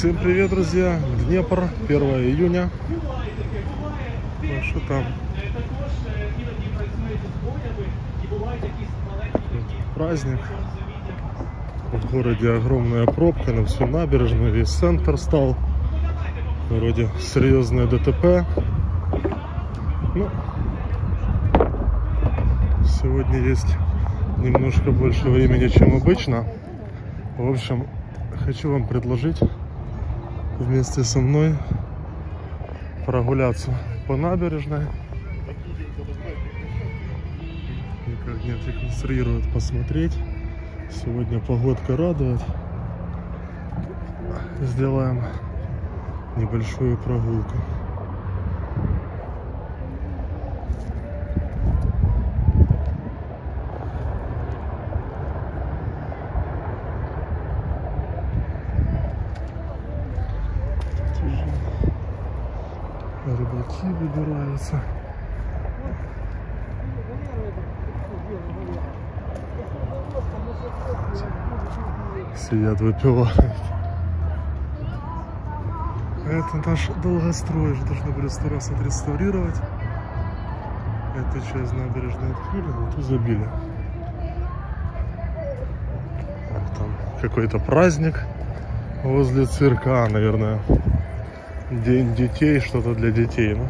Всем привет, друзья! Днепр, 1 июня. Ну что там? Праздник. В городе огромная пробка на всю набережную, весь центр стал. Вроде серьезное ДТП. Ну, сегодня есть немножко больше времени, чем обычно. В общем, хочу вам предложить вместе со мной прогуляться по набережной. Никак не отреконструируют посмотреть. Сегодня погодка радует. Сделаем небольшую прогулку. Рыбаки выбираются. Сидят, выпивают. Это наш долгострой. Уже должны были сто раз отреставрировать. Эту часть набережной открыли, но тут забили. Вот там какой-то праздник возле цирка, наверное. День детей, что-то для детей. Ну,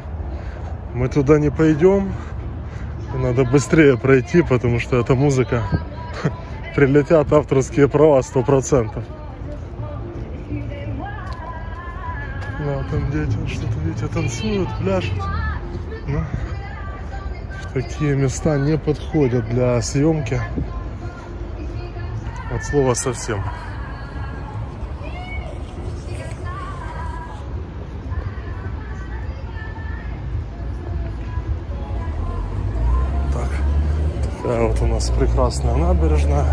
мы туда не пойдем. Надо быстрее пройти, потому что эта музыка прилетят авторские права сто процентов. Да, там дети что-то, видите, танцуют, пляшут. Но в такие места не подходят для съемки. От слова совсем. Нас прекрасная набережная.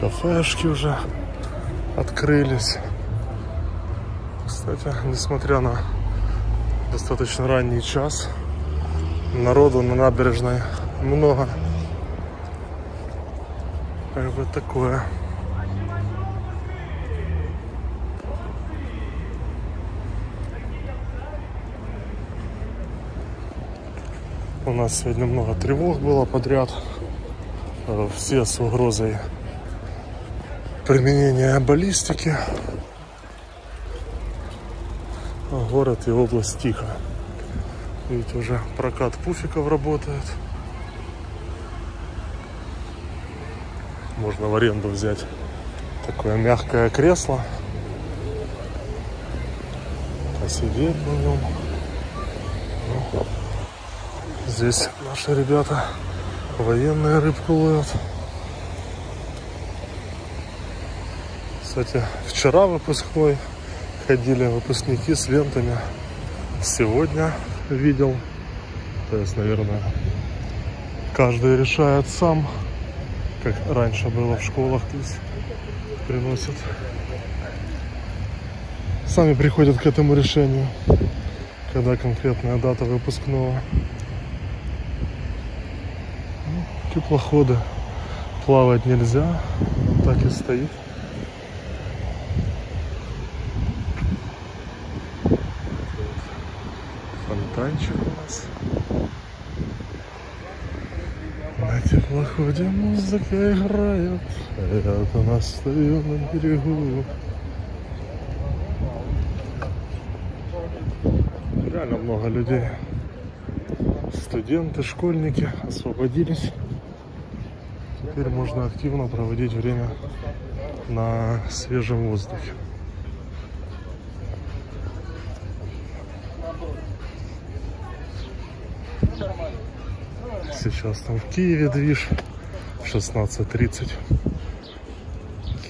Кафешки уже открылись. Кстати, несмотря на достаточно ранний час, народу на набережной много. Как бы такое. У нас сегодня много тревог было подряд. Все с угрозой применения баллистики. А город и область тихо. Видите, уже прокат пуфиков работает. Можно в аренду взять такое мягкое кресло. Посидеть на нем. Ну, Здесь наши ребята военные рыбку ловят. Кстати, вчера выпускной ходили выпускники с лентами. Сегодня видел. То есть, наверное, каждый решает сам, как раньше было в школах. То есть приносят. Сами приходят к этому решению, когда конкретная дата выпускного. Теплоходы плавать нельзя, он так и стоит. фонтанчик у нас. На теплоходе музыка играет, у нас стою на берегу. Реально много людей. Студенты, школьники освободились. Теперь можно активно проводить время на свежем воздухе. Сейчас там в Киеве движ в 16.30.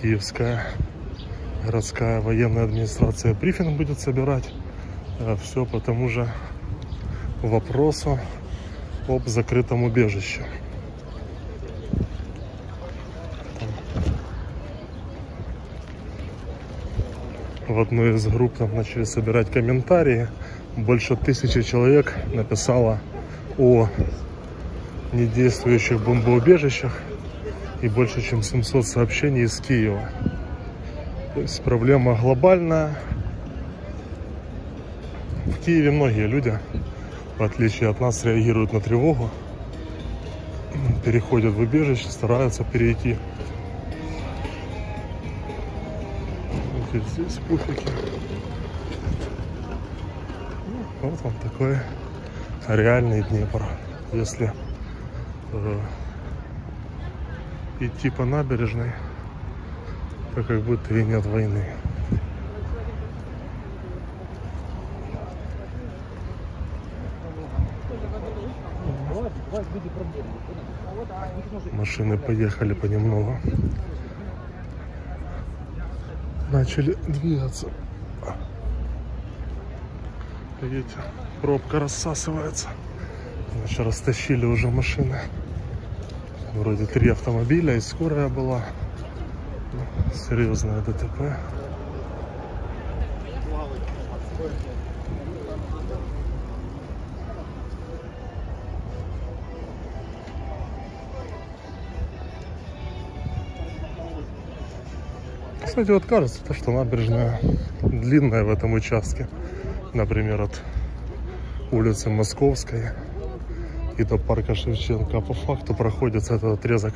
Киевская городская военная администрация брифинг будет собирать. Все по тому же вопросу об закрытом убежище. В одной из групп там начали собирать комментарии. Больше тысячи человек написало о недействующих бомбоубежищах и больше чем 700 сообщений из Киева. То есть проблема глобальная. В Киеве многие люди, в отличие от нас, реагируют на тревогу, переходят в убежище, стараются перейти. Вот здесь пуфики. Ну, Вот он такой реальный Днепр. Если э, идти по набережной, то как будто и нет войны. Машины поехали понемногу. Начали двигаться. Видите, пробка рассасывается. Значит, растащили уже машины. Вроде три автомобиля и скорая была. Серьезное ДТП. Кстати, вот кажется, то, что набережная длинная в этом участке. Например, от улицы Московской и до парка Шевченко. А по факту проходится этот отрезок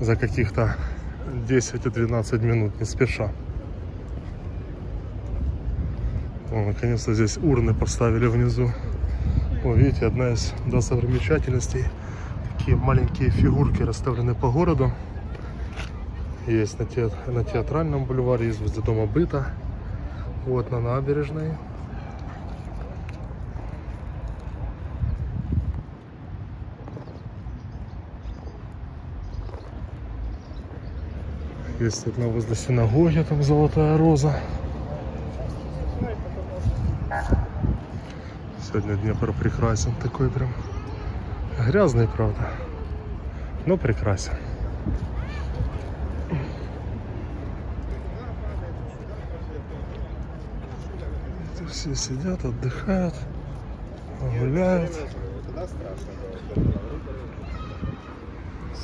за каких-то 10-12 минут, не спеша. Наконец-то здесь урны поставили внизу. О, видите, одна из достопримечательностей. Такие маленькие фигурки расставлены по городу. Есть на, те, на театральном бульваре, есть возле дома быта. Вот на набережной. Есть одна возле синагоги, там золотая роза. Сегодня Днепр прекрасен такой прям. Грязный, правда, но прекрасен. Все сидят, отдыхают, гуляют.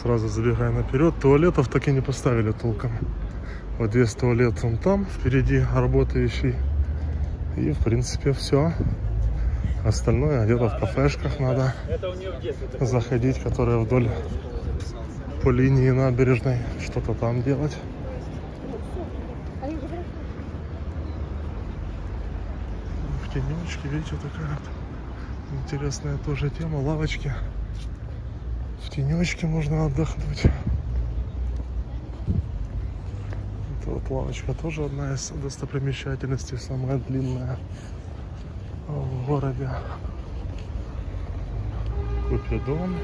Сразу забегая наперед, туалетов так и не поставили толком. Вот весь туалет он там, впереди работающий. И в принципе все. Остальное где-то в кафешках надо заходить, которые вдоль по линии набережной, что-то там делать. В тенечке, видите, такая вот интересная тоже тема, лавочки. В тенечке можно отдохнуть. Это вот лавочка тоже одна из достопримечательностей, самая длинная в городе. Купидон.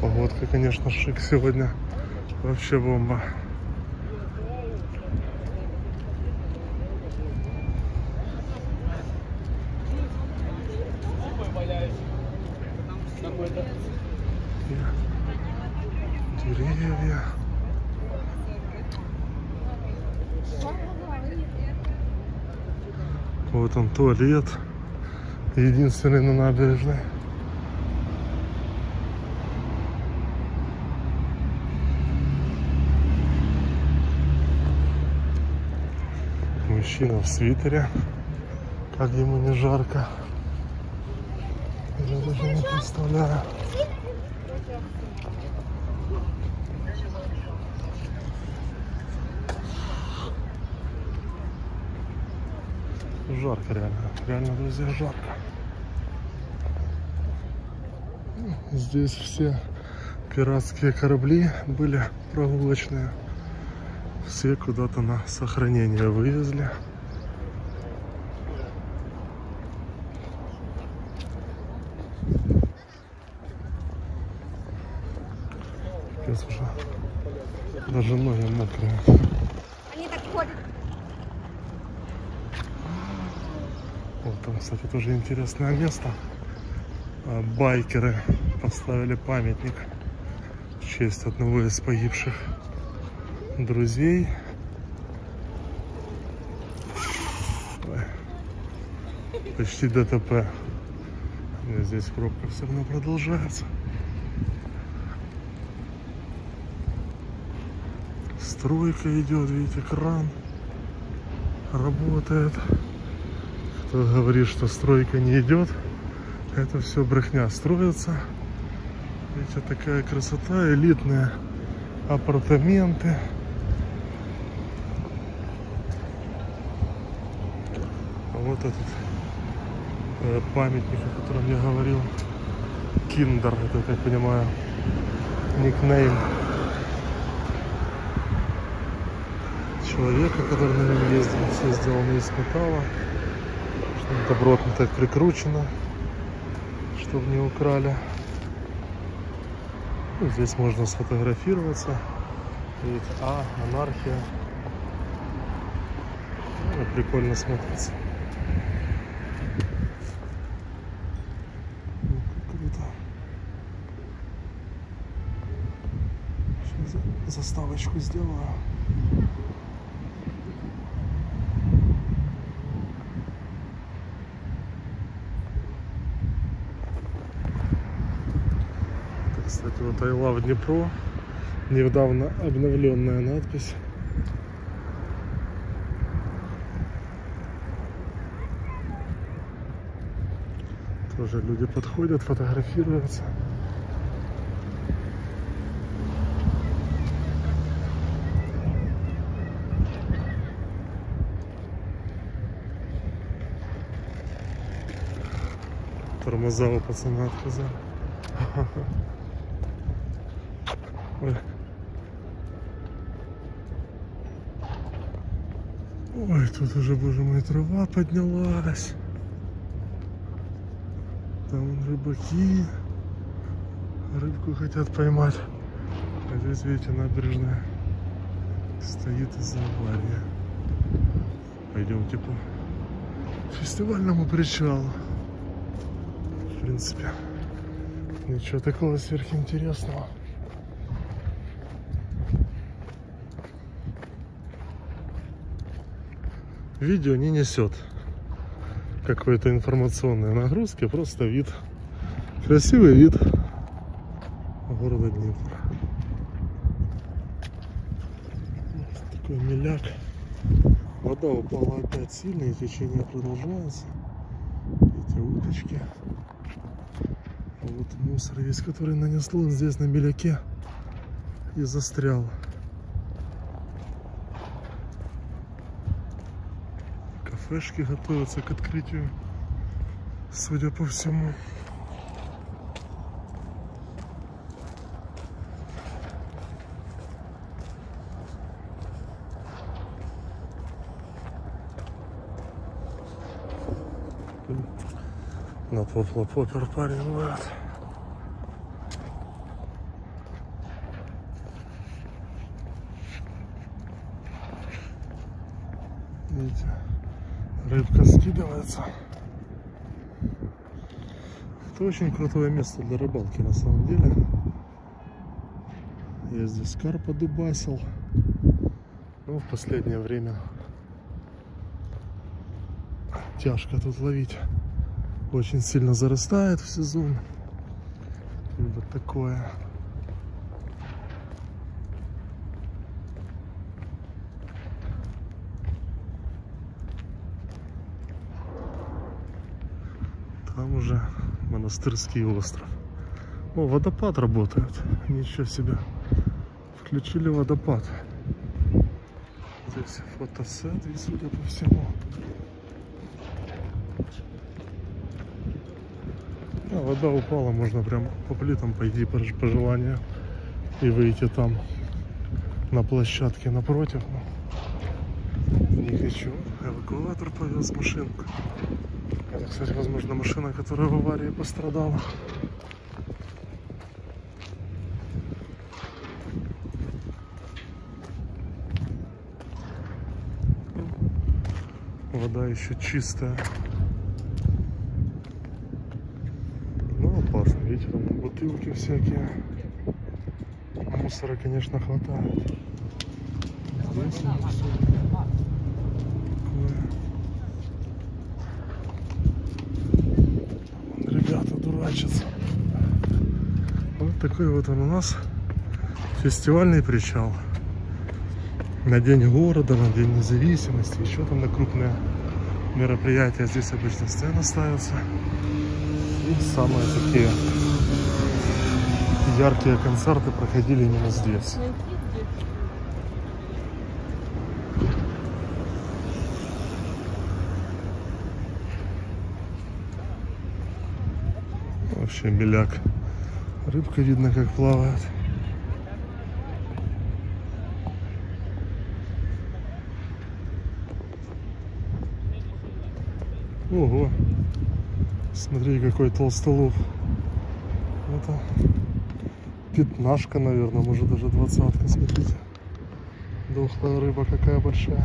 Погодка, конечно, шик сегодня. Вообще бомба. Деревья. Вот он туалет. Единственный на набережной. Мужчина в свитере. Как ему не жарко. Я даже не представляю. Жарко реально. Реально, друзья, жарко. Здесь все пиратские корабли были прогулочные. Все куда-то на сохранение вывезли. Капец уже. Даже ноги мокрые. Они так ходят. Вот там, кстати, тоже интересное место. а, байкеры поставили памятник в честь одного из погибших друзей. Почти ДТП. Но здесь пробка все равно продолжается. Стройка идет, видите, кран работает. Кто говорит, что стройка не идет, это все брехня. Строится. Видите, такая красота, элитные апартаменты. Вот этот э, памятник, о котором я говорил. Киндер, это, как я понимаю, никнейм человека, который на нем ездил. Все сделано из металла. Что добротно так прикручено, чтобы не украли. Ну, здесь можно сфотографироваться. Видите, а, анархия. Ну, прикольно смотрится. Ну, как круто. Сейчас за- заставочку сделаю. Кстати, вот I love Днепро. Недавно обновленная надпись. Тоже люди подходят, фотографируются. Тормоза у пацана отказали. Ой. Ой, тут уже, боже мой, трава поднялась. Там вон рыбаки рыбку хотят поймать. А здесь, видите, набережная стоит из-за аварии. Пойдемте по фестивальному причалу. В принципе, ничего такого сверхинтересного. Видео не несет какой-то информационной нагрузки, просто вид, красивый вид города Днепр. Вот Такой миляк. Вода упала опять сильно, и течение продолжается. Эти уточки. А вот мусор весь, который нанесло он здесь на миляке и застрял. Кафешки готовятся к открытию, судя по всему. На поплопопер парень бывает. Видите, рыбка скидывается. Это очень крутое место для рыбалки на самом деле. Я здесь карпа дубасил. Но в последнее время тяжко тут ловить. Очень сильно зарастает в сезон. Вот такое. Там уже монастырский остров. О, водопад работает. Ничего себе. Включили водопад. Здесь фотосет, и судя по всему. А, вода упала, можно прям по плитам пойти по, желанию и выйти там на площадке напротив. Но не хочу. Эвакуатор повез машинку. Это, кстати, возможно, машина, которая в аварии пострадала. Вода еще чистая. Ну, бутылки всякие. Мусора, конечно, хватает. Здесь всё такое. Ребята дурачатся. Вот такой вот он у нас фестивальный причал. На день города, на день независимости, еще там на крупные мероприятия. Здесь обычно сцена ставится. И самые такие яркие концерты проходили именно здесь. Вообще миляк. Рыбка видно, как плавает. Ого! Смотри, какой толстолоб. Это пятнашка, наверное, может даже двадцатка, смотрите. Дохлая рыба какая большая.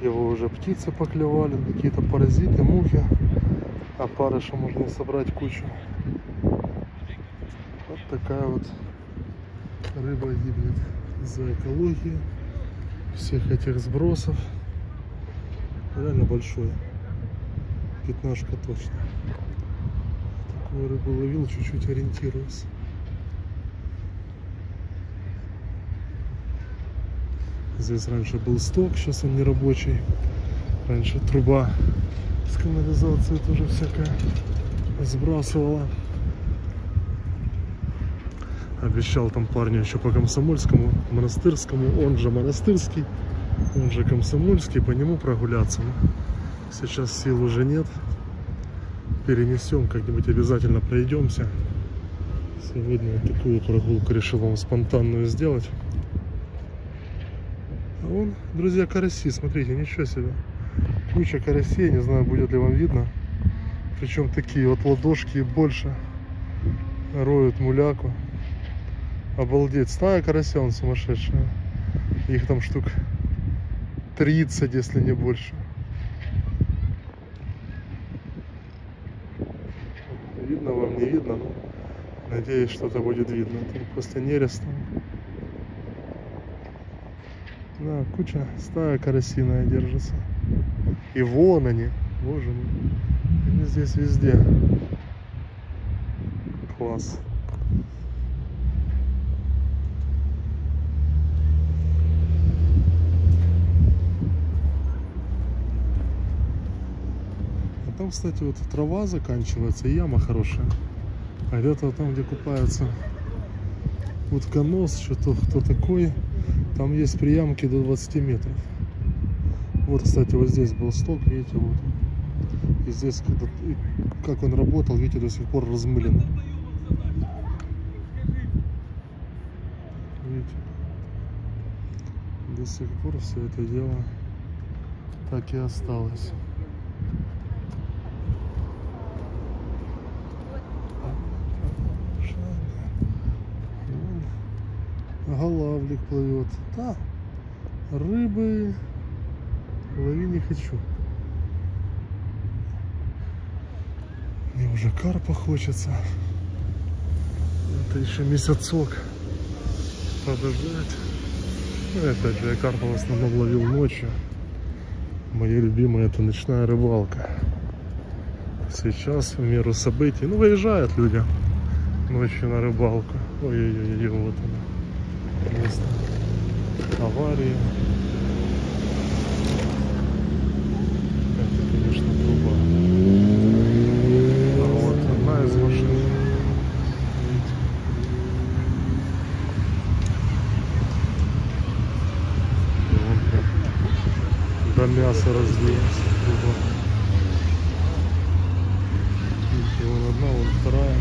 Его уже птицы поклевали, какие-то паразиты, мухи. А парыша можно собрать кучу. Вот такая вот рыба гибнет из-за экологии, всех этих сбросов. Реально большой. Пятнашка точно. Такую рыбу ловил, чуть-чуть ориентируюсь. Здесь раньше был сток, сейчас он не рабочий. Раньше труба с канализацией тоже всякое сбрасывала. Обещал там парню еще по Комсомольскому, Монастырскому, он же Монастырский, он же Комсомольский, по нему прогуляться. Сейчас сил уже нет. Перенесем, как-нибудь обязательно пройдемся. Сегодня такую прогулку решил вам спонтанную сделать. А вон, друзья, караси, смотрите, ничего себе. Куча карасей, не знаю, будет ли вам видно. Причем такие вот ладошки и больше роют муляку. Обалдеть, стая карася он сумасшедшая. Их там штук 30, если не больше. Видно вам, не видно, но надеюсь, что-то будет видно. Там просто нерест там. Да, куча, стая карасиная держится. И вон они, боже мой. Они здесь везде. Класс. А там, кстати, вот трава заканчивается и яма хорошая. А где-то там, где купаются утконос, что-то кто такой, там есть приямки до 20 метров. Вот, кстати, вот здесь был сток, видите, вот. И здесь, когда, и как он работал, видите, до сих пор размылено. Видите? До сих пор все это дело так и осталось. Вон Голавлик плывет. Да, рыбы лови не хочу. Мне уже карпа хочется. Это еще месяцок подождать. Ну, опять же, я карпа в основном ловил ночью. Моя любимая это ночная рыбалка. Сейчас в меру событий, ну, выезжают люди ночью на рыбалку. Ой-ой-ой, вот она. Место аварии. Это, конечно, труба. А вот одна из машин. Видите? До мяса разделась труба. Вон одна, вон вторая.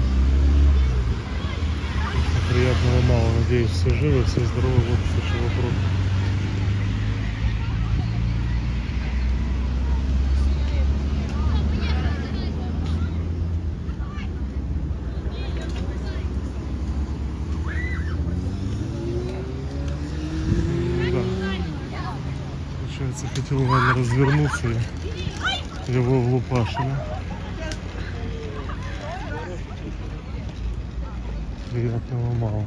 Приятного мало. Надеюсь, все живы, все здоровы. Вот что вокруг. Да. Получается, хотел, наверное, развернуться и его влупашили. Приятного мало.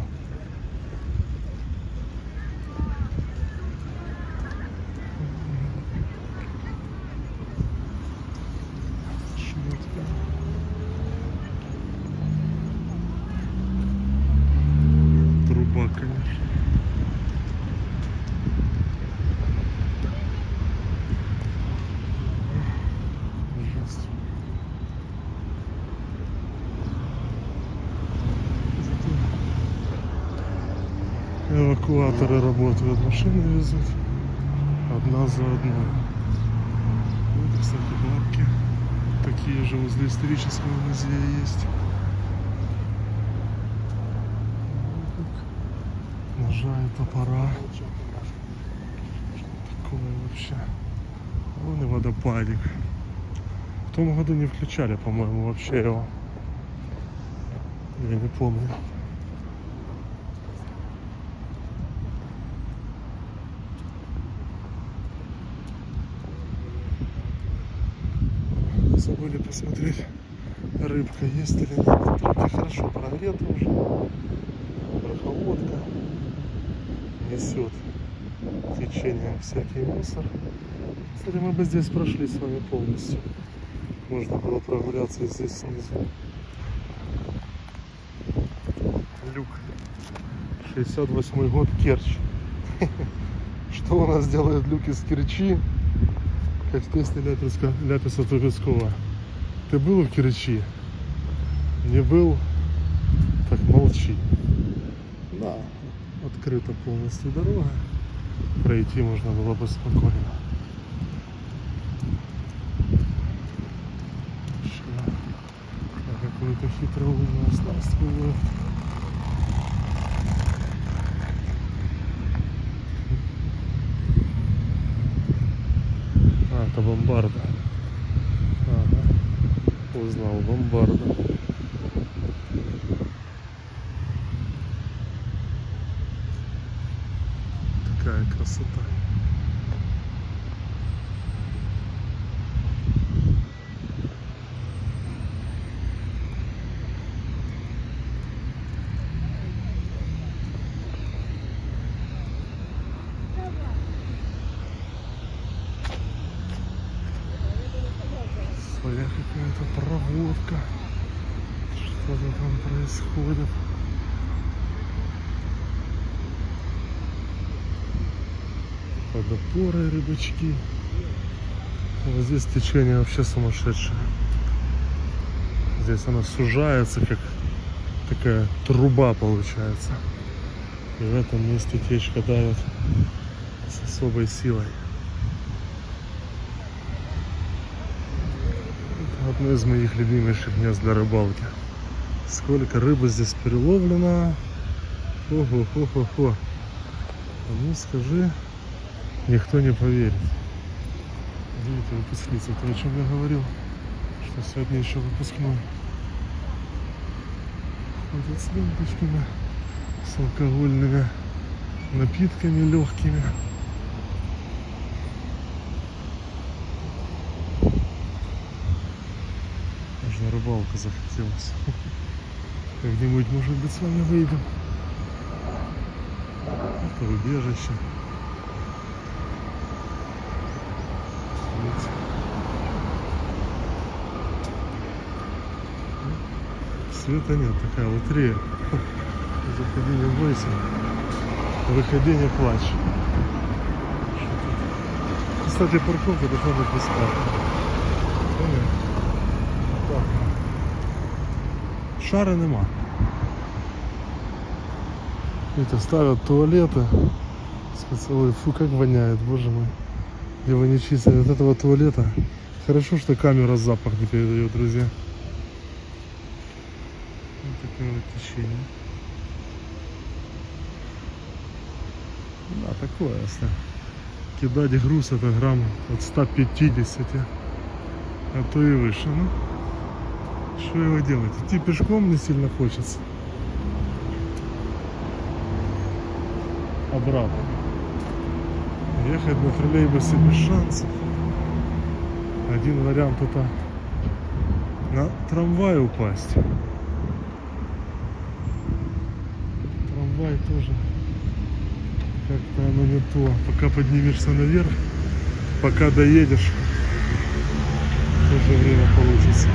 Шмотка. Труба, конечно. Жесть. Эвакуаторы работают, машины везут одна за одной. Вот, кстати, бабки. Такие же возле исторического музея есть. Ножа и топора. Что такое вообще? Вон и водопадик. В том году не включали, по-моему, вообще его. Я не помню. Забыли посмотреть, рыбка есть или нет. Трубки хорошо прогрета уже. Верховодка несет течением всякий мусор. Кстати, мы бы здесь прошли с вами полностью. Можно было прогуляться и здесь снизу. Люк. 68 год, Керчь. Что у нас делают люки с Керчи? Как в песне Ляписа Трубецкого. Ты был в Керчи? Не был? Так молчи. Да, открыта полностью дорога. Пройти можно было бы спокойно. А Какую-то хитроумную оснастку это бомбарда. Ага. Узнал бомбарда. Такая красота. Своя какая-то проводка. Что-то там происходит. Водопоры, рыбачки. Вот здесь течение вообще сумасшедшее. Здесь оно сужается, как такая труба получается. И в этом месте течка давит с особой силой. Это одно из моих любимейших мест для рыбалки. Сколько рыбы здесь переловлено. Ого-хо-хо-хо. А ну скажи, никто не поверит. Видите, выпускница, то, о чем я говорил, что сегодня еще выпускной. Ходят с лампочками, с алкогольными напитками легкими. Рыбалку захотелось. Как-нибудь, может быть, с вами выйдем. Это убежище. Света нет, такая лотерея. Заходи, не бойся. Выходи, не плачь. Кстати, парковка должна быть бесплатная. Шари нема. Это ставят туалеты. Специально. Фу, как воняет, боже мой. Его не чистят от этого туалета. Хорошо, что камера запах не передает, друзья. Вот такое вот течение. Да, такое, если кидать груз, это грамм от 150, а то и выше. Ну, что его делать? Идти пешком не сильно хочется. Обратно. Ехать на троллейбусе без шансов. Один вариант это на трамвай упасть. трамвай тоже как-то оно не то. Пока поднимешься наверх, пока доедешь, тоже время получится.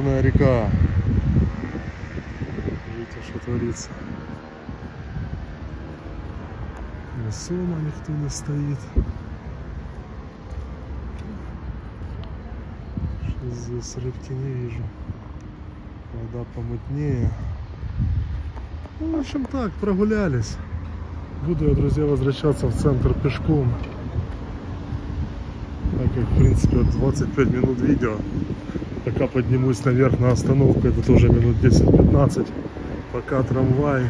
Горная река. Видите, что творится. Лесома никто не стоит. Что здесь рыбки не вижу. Вода помутнее. Ну, в общем так, прогулялись. Буду я, друзья, возвращаться в центр пешком. Так как, в принципе, вот 25 минут видео. Пока поднимусь наверх на остановку, это тоже минут 10-15. Пока трамвай.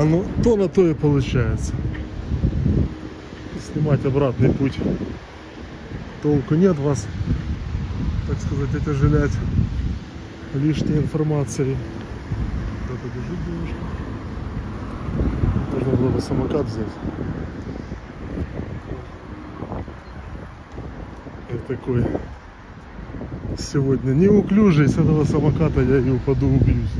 Оно то на то и получается. Снимать обратный путь. Толку нет вас, так сказать, отяжелять лишней информацией. Кто-то бежит девушка. Нужно было бы самокат взять. Я такой сегодня неуклюжий, с этого самоката я и упаду, убьюсь.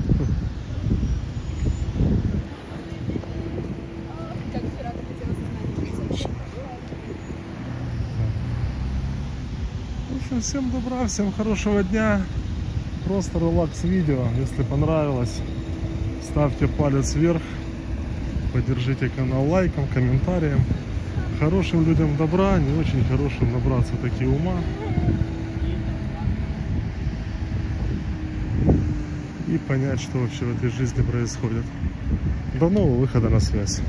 Общем, всем добра, всем хорошего дня. Просто релакс видео. Если понравилось, ставьте палец вверх. Поддержите канал лайком, комментарием. Хорошим людям добра, не очень хорошим набраться таки ума. И понять, что вообще в этой жизни происходит. До нового выхода на связь.